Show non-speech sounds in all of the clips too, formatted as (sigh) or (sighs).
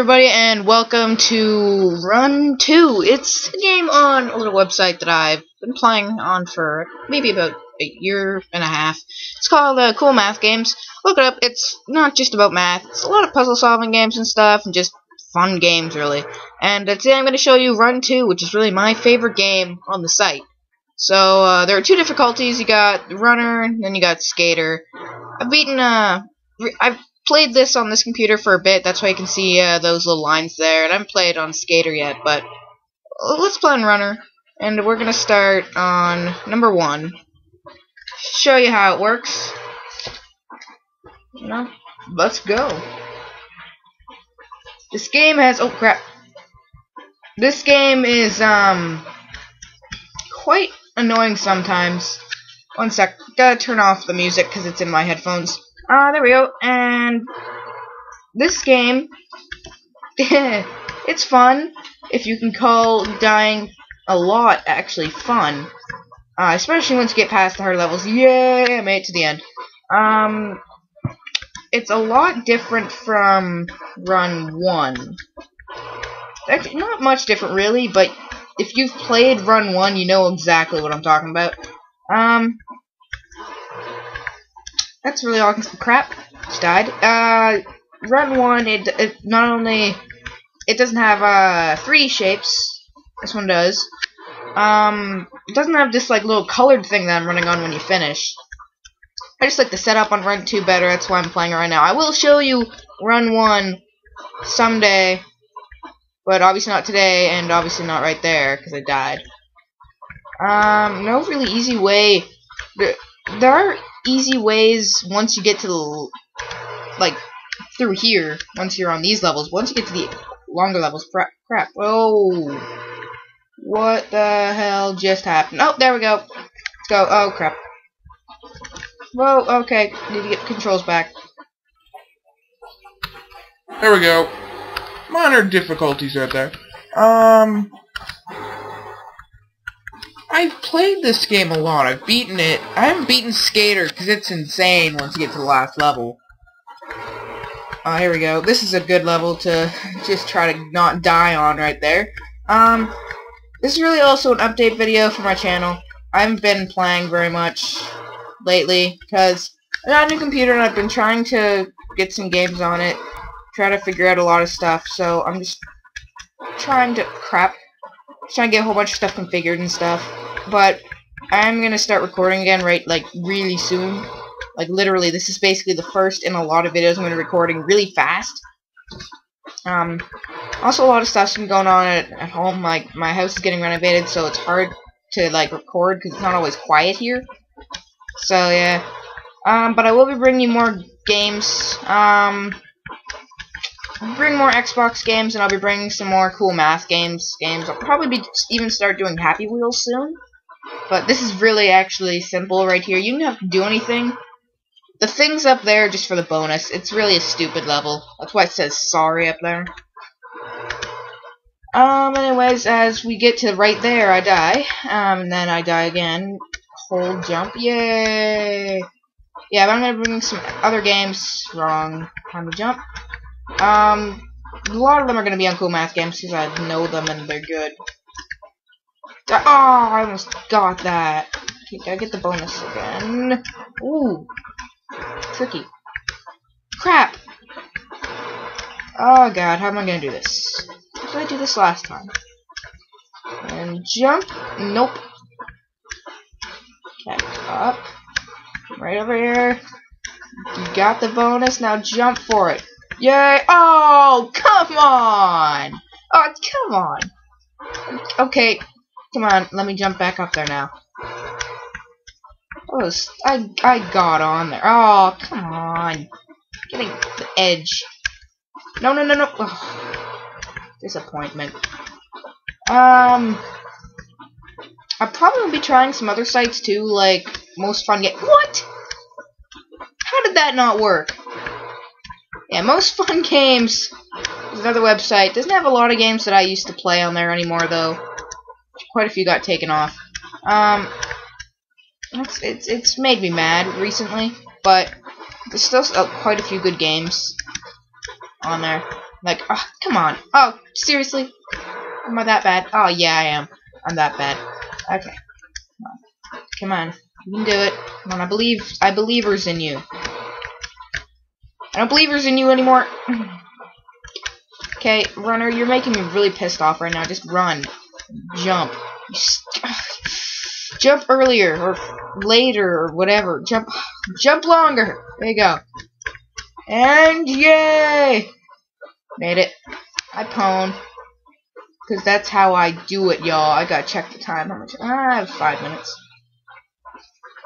everybody, and welcome to Run 2. It's a game on a little website that I've been playing on for maybe about a year and a half. It's called uh, Cool Math Games. Look it up. It's not just about math. It's a lot of puzzle solving games and stuff, and just fun games, really. And uh, today I'm going to show you Run 2, which is really my favorite game on the site. So, uh, there are two difficulties. You got Runner, and then you got Skater. I've beaten, uh, I've played this on this computer for a bit. That's why you can see uh, those little lines there. And I haven't played on Skater yet, but let's play on Runner. And we're going to start on number one. Show you how it works. You know, let's go. This game has... Oh, crap. This game is, um... Quite annoying sometimes. One sec. Gotta turn off the music because it's in my headphones. Ah, uh, there we go. And this game, (laughs) it's fun if you can call dying a lot actually fun. Uh, especially once you get past the hard levels. Yay, I made it to the end. Um, it's a lot different from Run 1. Actually, not much different, really, but if you've played Run 1, you know exactly what I'm talking about. Um, that's really all crap. Just died. Uh, run one. It, it not only it doesn't have uh three shapes. This one does. Um, it doesn't have this like little colored thing that I'm running on when you finish. I just like the setup on Run 2 better. That's why I'm playing it right now. I will show you Run 1 someday, but obviously not today, and obviously not right there because I died. Um, no really easy way. There are easy ways once you get to the like through here once you're on these levels once you get to the longer levels crap crap oh what the hell just happened? Oh there we go. Let's go. Oh crap. Whoa okay. Need to get controls back. There we go. Minor difficulties right there. Um I've played this game a lot. I've beaten it. I haven't beaten Skater because it's insane once you get to the last level. Uh, here we go. This is a good level to just try to not die on right there. Um, this is really also an update video for my channel. I haven't been playing very much lately because I got a new computer and I've been trying to get some games on it, try to figure out a lot of stuff, so I'm just trying to... crap trying to get a whole bunch of stuff configured and stuff. But I'm gonna start recording again right like really soon. Like literally, this is basically the first in a lot of videos I'm gonna be recording really fast. Um, also a lot of stuff's been going on at, at home. Like my house is getting renovated, so it's hard to like record because it's not always quiet here. So yeah. Um, but I will be bringing more games. Um, bring more Xbox games, and I'll be bringing some more cool math games. Games. I'll probably be even start doing Happy Wheels soon. But this is really actually simple right here. You don't have to do anything. The things up there just for the bonus. It's really a stupid level. That's why it says sorry up there. Um, anyways, as we get to right there, I die. Um, and then I die again. Hold jump. Yay! Yeah, but I'm gonna bring some other games. Wrong. Time to jump. Um, a lot of them are to be on Cool Math games because I know them and they're good. Oh, I almost got that. Okay, gotta get the bonus again. Ooh. Tricky. Crap. Oh god, how am I gonna do this? How did I do this last time? And jump. Nope. Okay, up. Right over here. You got the bonus, now jump for it. Yay! Oh, come on! Oh, come on! Okay, come on. Let me jump back up there now. Oh, I I got on there. Oh, come on! Getting the edge. No, no, no, no. Oh, disappointment. Um, I'll probably be trying some other sites too, like most fun game. What? How did that not work? Yeah, most fun (laughs) games another website. Doesn't have a lot of games that I used to play on there anymore though. Quite a few got taken off. Um, it's it's it's made me mad recently, but there's still uh, quite a few good games on there. Like, oh, come on. Oh, seriously? Am I that bad? Oh, yeah, I am. I'm that bad. Okay. Come on. You can do it. Come on, I believe I believers in you. I don't believers in you anymore. (sighs) Okay, runner, you're making me really pissed off right now. Just run. Jump. Jump earlier or later or whatever. Jump jump longer. There you go. And yay! Made it. I pwned. Because that's how I do it, y'all. I gotta check the time. How much? Ah, I have five minutes.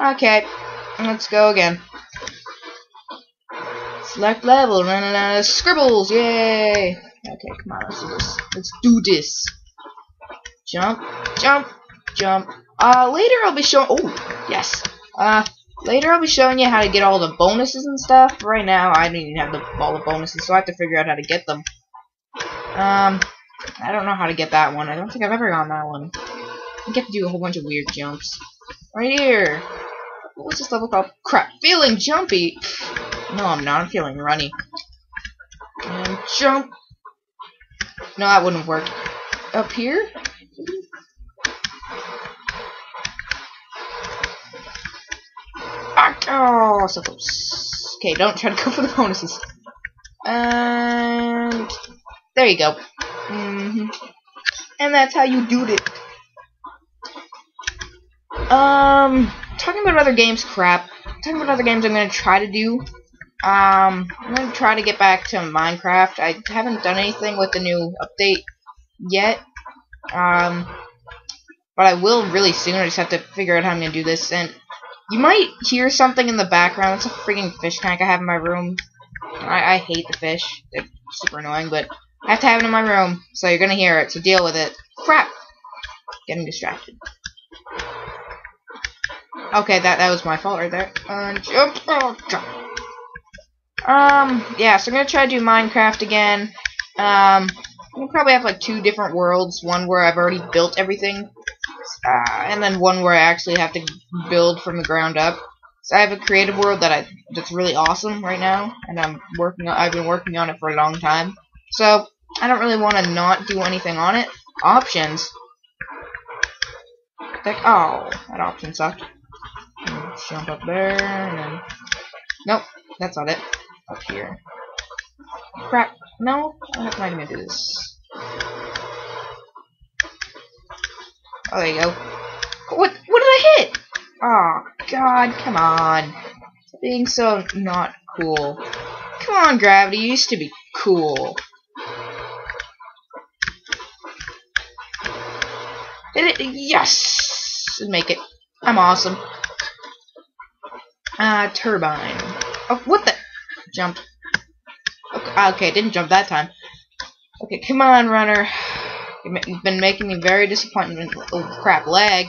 Okay. Let's go again. Select level. Running out of scribbles. Yay! Okay, come on. Let's do this. Let's do this. Jump. Jump. Jump. Uh, later I'll be showing. Oh, yes. Uh, later I'll be showing you how to get all the bonuses and stuff. Right now, I don't even have the, all the bonuses, so I have to figure out how to get them. Um, I don't know how to get that one. I don't think I've ever gotten that one. I get to do a whole bunch of weird jumps. Right here. What's this level called? Crap. Feeling jumpy. No, I'm not. I'm feeling runny. And jump. No, that wouldn't work. Up here? Oh, so close. Okay, don't try to go for the bonuses. And there you go. Mm -hmm. And that's how you do it. Um, talking about other games, crap. Talking about other games I'm gonna try to do. Um, I'm gonna try to get back to Minecraft. I haven't done anything with the new update yet. Um, but I will really soon. I just have to figure out how I'm gonna do this. And you might hear something in the background. It's a freaking fish tank I have in my room. I, I hate the fish. They're super annoying, but I have to have it in my room, so you're gonna hear it, so deal with it. Crap! Getting distracted. Okay, that that was my fault right there. Uh, jump, oh, jump. Um, yeah, so I'm gonna try to do Minecraft again. Um, I'll probably have like two different worlds. One where I've already built everything, uh, and then one where I actually have to build from the ground up. So I have a creative world that I that's really awesome right now, and I'm working. On, I've been working on it for a long time. So I don't really want to not do anything on it. Options. Like, oh, that option sucked. Jump up there, and then nope, that's not it. Up here. Crap. No, I'm not gonna do this. Oh, there you go. What? What did I hit? Oh, God, come on. Being so not cool. Come on, Gravity, you used to be cool. It? Yes! Make it. I'm awesome. Uh, turbine. Oh, what the? Jump. Okay, okay, didn't jump that time. Okay, come on, runner. You've been making me very disappointed. Oh, crap, lag.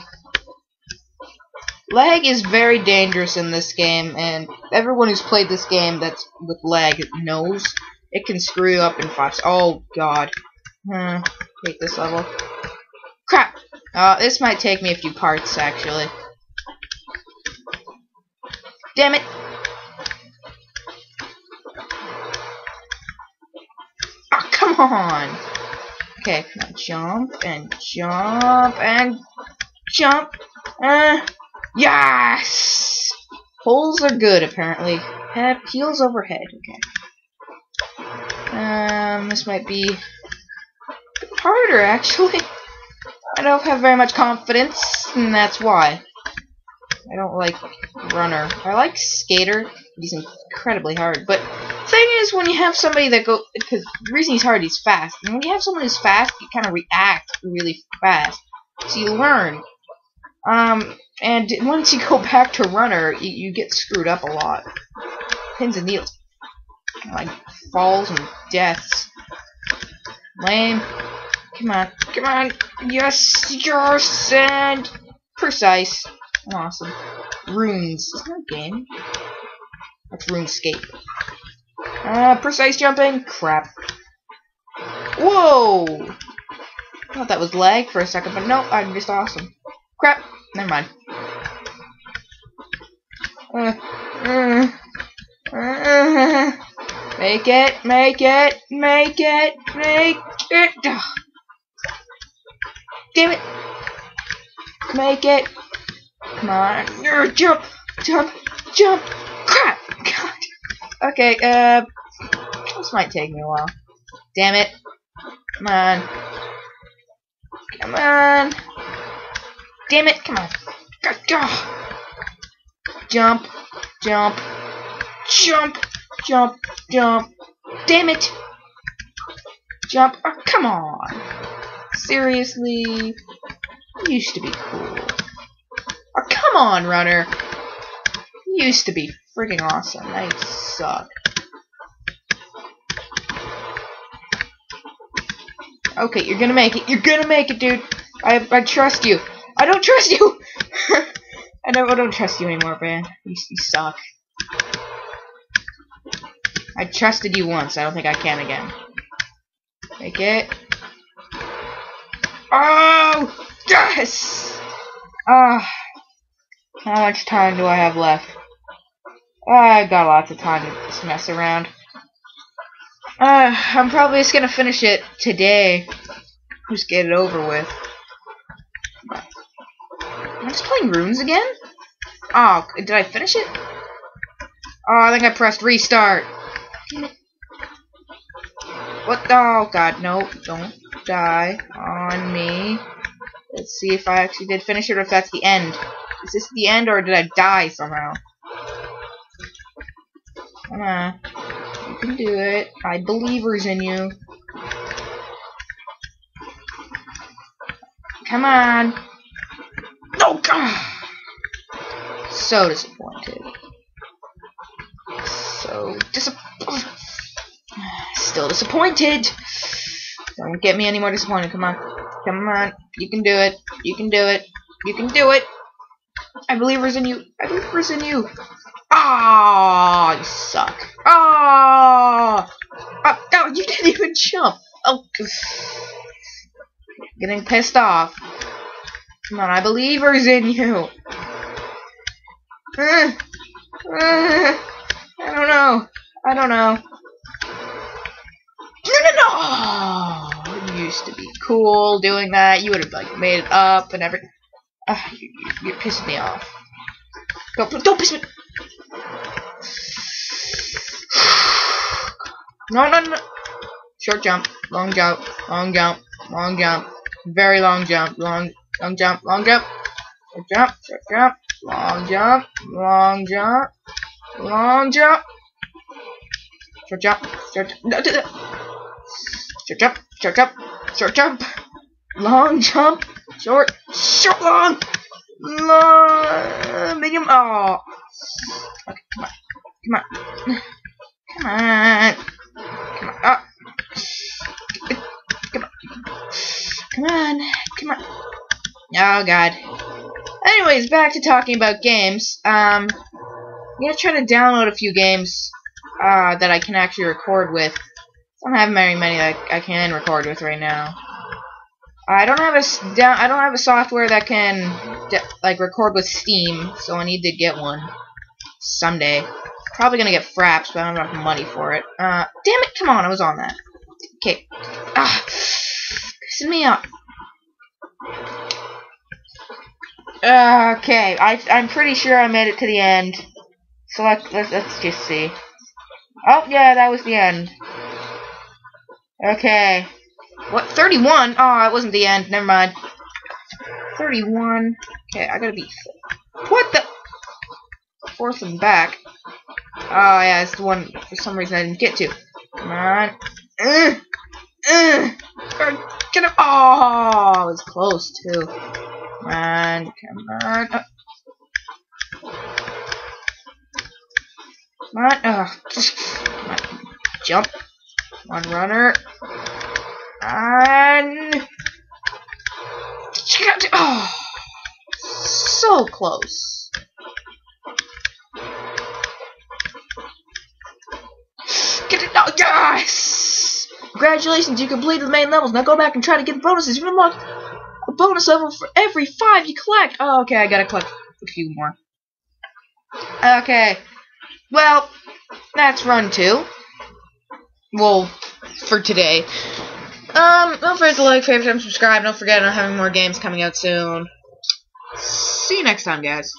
Lag is very dangerous in this game, and everyone who's played this game that's with lag knows it can screw you up in five. Oh, God. Hmm, hate this level. Crap! Uh, this might take me a few parts, actually. Damn it! Oh, come on! Okay, jump, and jump, and jump, uh, yes! Holes are good, apparently. Head, heels overhead, okay. Um, this might be harder, actually. (laughs) I don't have very much confidence, and that's why. I don't like runner. I like skater. He's incredibly hard. But thing is, when you have somebody that go, because the reason he's hard, he's fast. And when you have someone who's fast, you kind of react really fast. So you learn. Um, and once you go (laughs) back to runner, you, you get screwed up a lot. Pins and needles. Like falls and deaths. Lame. Come on. Come on. Yes, yes, and precise. Awesome. Runes. Is that a game? That's RuneScape. Uh, precise jumping? Crap. Whoa! Thought that was lag for a second, but no, I'm just awesome. Crap. Never mind. (laughs) Make it, make it, make it, make it. Ugh. Damn it. Make it. Come on. Jump, jump, jump. Crap. God. Okay, uh, this might take me a while. Damn it. Come on. Come on. Damn it, come on. Jump, jump, jump, jump, jump. Damn it. Jump. Oh, come on. Seriously. You used to be cool. Oh, come on, runner. You used to be freaking awesome. Now suck. Okay, you're gonna make it. You're gonna make it, dude. I I trust you. I don't trust you. (laughs) I don't don't trust you anymore, man. You, you suck. I trusted you once. I don't think I can again. Make it. Oh yes. Ah. how much time do I have left? I got lots of time to just mess around. Uh, I'm probably just gonna finish it today. Just get it over with. I'm I just playing runes again? Oh, did I finish it? Oh, I think I pressed restart. What the? Oh, God, no. Don't die on me. Let's see if I actually did finish it or if that's the end. Is this the end or did I die somehow? Come on. You can do it. I believers in you. Come on. Oh God. So disappointed. So disappointed. Still disappointed. Don't get me any more disappointed. Come on. Come on. You can do it. You can do it. You can do it. I believers in you. I believers in you. Ah, oh, you suck. Ah, oh. oh, oh, you didn't even jump. Oh, getting pissed off. Come on, I believers in you. Uh, uh, I don't know. I don't know. No, no, no! You used to be cool doing that. You would have like made it up and everything. Uh, you, you're pissing me off. Don't, don't piss me. No, no, no. Short jump, long jump, long jump, long jump, very long jump, long, long jump, long jump, short jump, short jump, long jump, long jump, long jump, short jump, short, no, no, no. short jump, short jump, short jump, long jump, short, short, long, long, medium. Oh, okay, come on, come on, come on. Come on. Oh. Come on. Come on. Come on. Oh, God. Anyways, back to talking about games. Um, I'm gonna try to download a few games uh, that I can actually record with. I don't have very many that I can record with right now. I don't have a down. I don't have a software that can like record with Steam, so I need to get one someday. Probably gonna get Fraps, but I don't have enough money for it. Uh, damn it! Come on, I was on that. Okay. Ah, pissing me. Uh, okay, I I'm pretty sure I made it to the end. So let's let's, let's just see. Oh yeah, that was the end. Okay. What? 31? Oh, it wasn't the end. Never mind. 31. Okay, I gotta be. What the? Force him back. Oh yeah, it's the one for some reason I didn't get to. Come on. Uh, uh, get him. Oh, it was close too. Come on, come on. Come on. Uh, come on. Jump. One runner. And oh, so close. It out, yes! Congratulations, you completed the main levels. Now go back and try to get the bonuses. You unlock a bonus level for every five you collect. Oh, okay, I gotta collect a few more. Okay. Well, that's run two. Well, for today. Um, don't forget to like, favorite, and subscribe. Don't forget I'm having more games coming out soon. See you next time, guys.